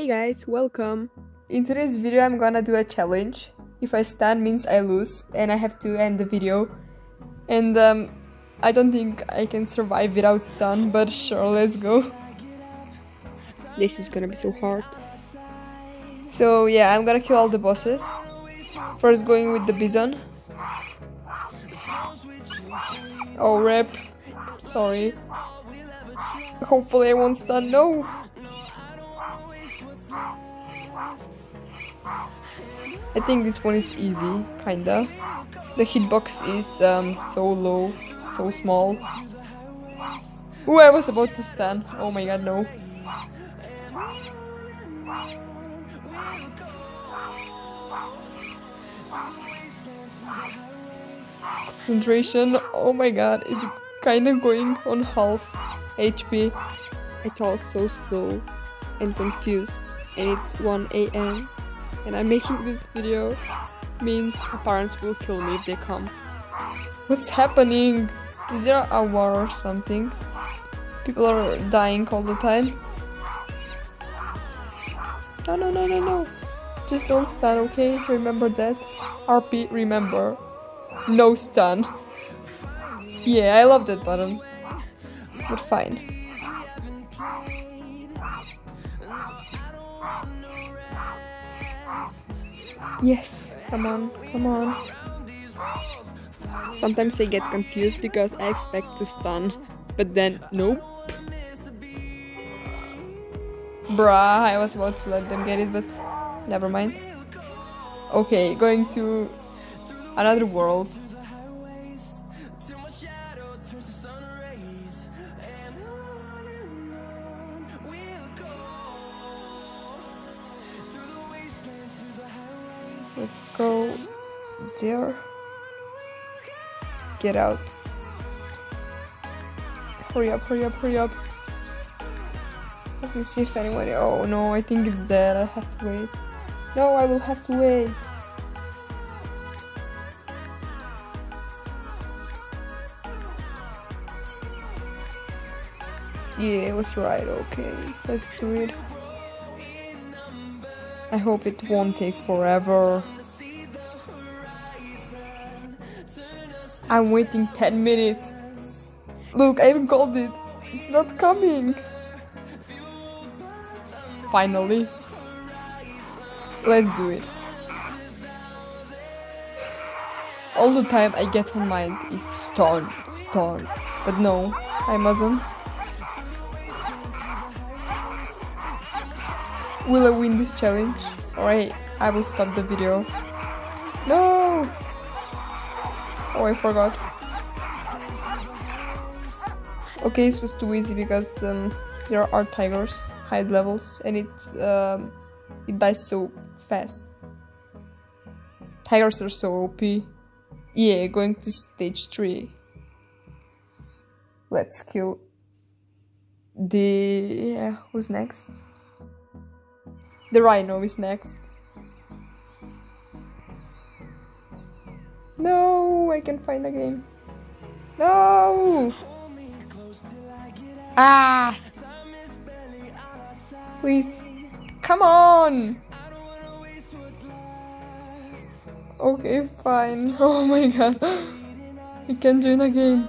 Hey guys, welcome! In today's video I'm gonna do a challenge. If I stun means I lose and I have to end the video. And um, I don't think I can survive without stun, but sure, let's go. This is gonna be so hard. So yeah, I'm gonna kill all the bosses. First going with the Bison. Oh rip. Sorry. Hopefully I won't stun. No! I think this one is easy, kinda. The hitbox is um, so low, so small. Ooh, I was about to stun. Oh my god, no. Concentration, oh my god, it's kinda going on half HP. I talk so slow and confused and it's 1 am and I'm making this video means parents will kill me if they come. What's happening? Is there a war or something? People are dying all the time. No, no, no, no, no. Just don't stun, okay? Remember that. RP, remember. No stun. Yeah, I love that button. But fine. Yes, come on, come on. Sometimes I get confused because I expect to stun, but then nope. Bruh, I was about to let them get it, but never mind. Okay, going to another world. Let's go there. Get out. Hurry up, hurry up, hurry up. Let me see if anyone. Oh no, I think it's dead. I have to wait. No, I will have to wait. Yeah, it was right. Okay, let's do it. I hope it won't take forever. I'm waiting 10 minutes. Look, I even called it. It's not coming. Finally. Let's do it. All the time I get on mind is stun, stun. But no, I mustn't. Will I win this challenge? Alright, I will stop the video. No! Oh, I forgot. Okay, this was too easy because um, there are tigers, high levels, and it um, it dies so fast. Tigers are so OP. Yeah, going to stage 3. Let's kill the... Yeah, who's next? The rhino is next. No, I can find a game. No! Ah! Please. Come on! Okay, fine. Oh my god. I can join again.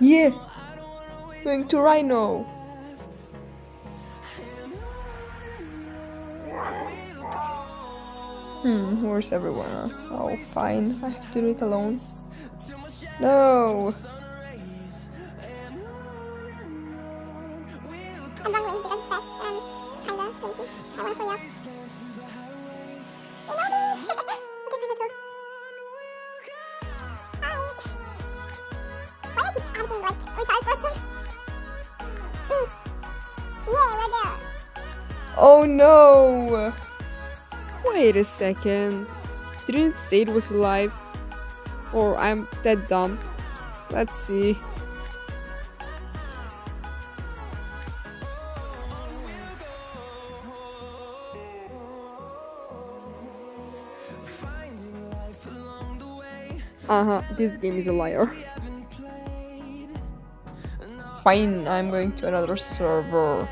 Yes! Going to Rhino. Hmm, where's everyone? Oh, fine. I have to do it alone. No! I'm running away because it's fast and kinda lazy. I wanna hurry up. You know me! okay, fine, let's go. Hi! Why do I keep acting like retarded person? Mm. Yeah, we're there. Oh no! Wait a second. Didn't say it was alive. Or I'm that dumb. Let's see. Uh huh, this game is a liar. Fine, I'm going to another server.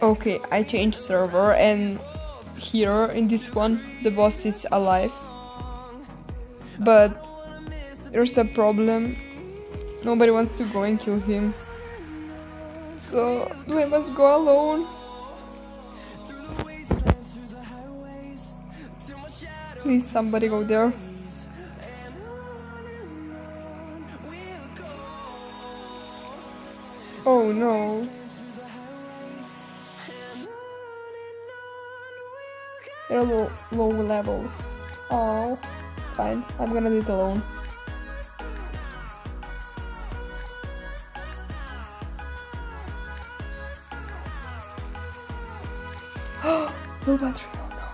Okay, I changed server and here in this one the boss is alive. But there's a problem. Nobody wants to go and kill him. So I must go alone? Please somebody go there. Oh, fine. I'm gonna do it alone. no battery. Oh no.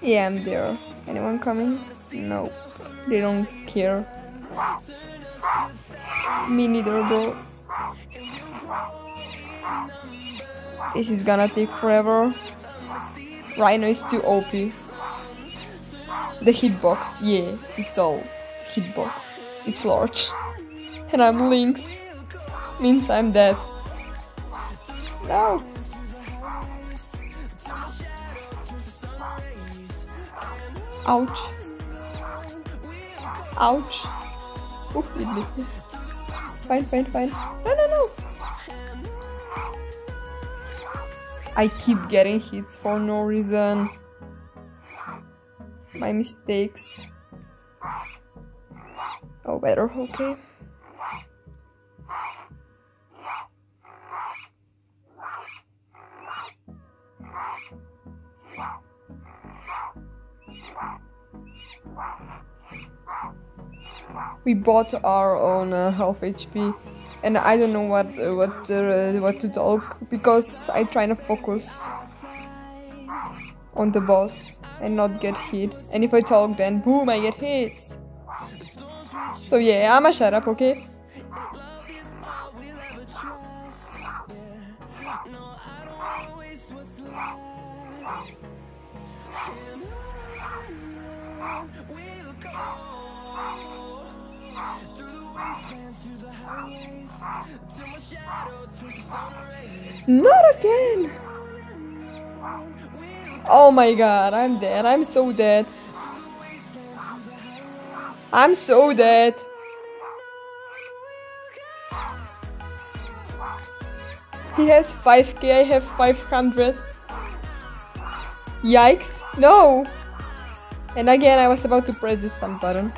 Yeah, I'm there. Anyone coming? No. They don't care. Me neither. This is gonna take forever. Rhino is too OP. The hitbox, yeah, it's all hitbox. It's large. And I'm Lynx. Means I'm dead. No! Ouch. Ouch. Missed me. Fine, fine, fine. No, no, no! I keep getting hits for no reason. My mistakes. Oh, better, okay. We bought our own uh, health HP, and I don't know what uh, what uh, what to talk because I try to focus on the boss and not get hit. And if I talk, then boom, I get hit. So yeah, I'ma shut up, okay? Not again! Oh my god, I'm dead. I'm so dead. I'm so dead. He has 5k, I have 500. Yikes. No! And again, I was about to press the stun button.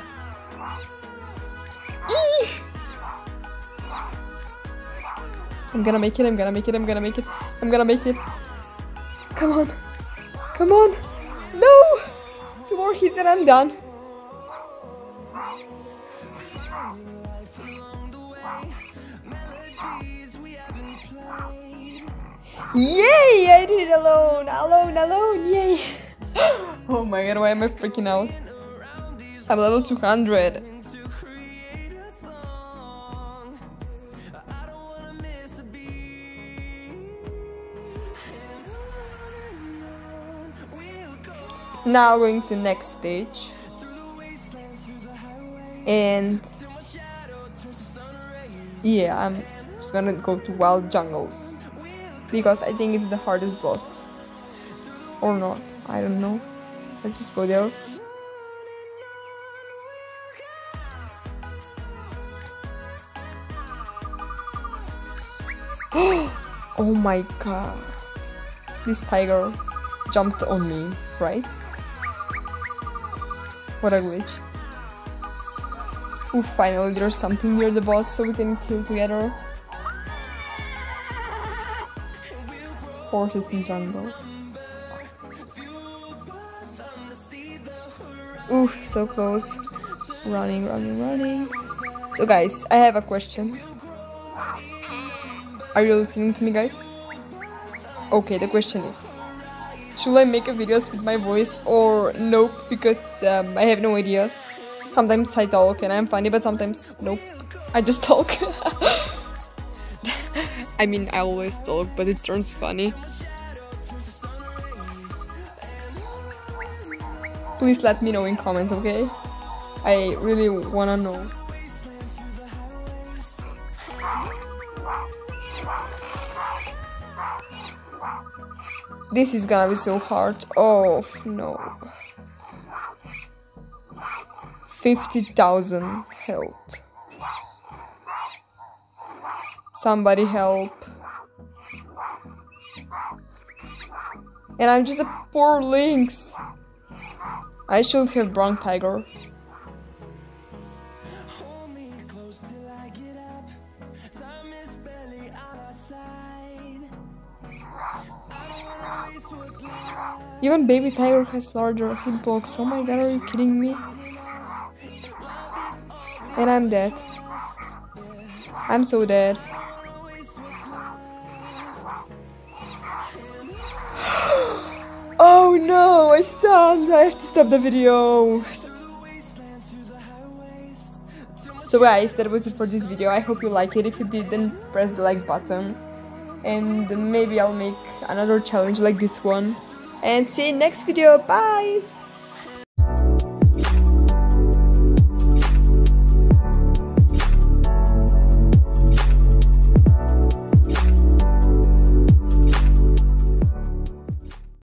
I'm gonna make it, I'm gonna make it, I'm gonna make it, I'm gonna make it. Come on. Come on. No! Two more hits and I'm done. Yay! I did it alone! Alone, alone! Yay! oh my god, why am I freaking out? I'm level 200. Now going to next stage. And yeah, I'm just gonna go to wild jungles because I think it's the hardest boss. Or not, I don't know. Let's just go there. oh my god. This tiger jumped on me, right? What a glitch. Ooh, finally there's something near the boss so we can kill together. Horses in jungle. Ooh, so close. Running, running, running. So guys, I have a question. Are you listening to me guys? Okay, the question is should I make a videos with my voice or nope because um, I have no ideas. Sometimes I talk and I'm funny but sometimes nope, I just talk. I mean I always talk but it turns funny. Please let me know in comments, okay? I really wanna know. This is gonna be so hard. Oh no. 50,000 health. Somebody help. And I'm just a poor lynx. I should have Bronc Tiger. Even Baby Tiger has larger hitbox. Oh my god, are you kidding me? And I'm dead. I'm so dead. oh no, I stunned. I have to stop the video. So guys, that was it for this video. I hope you like it. If you did, then press the like button. And maybe I'll make another challenge like this one. And see you next video. Bye!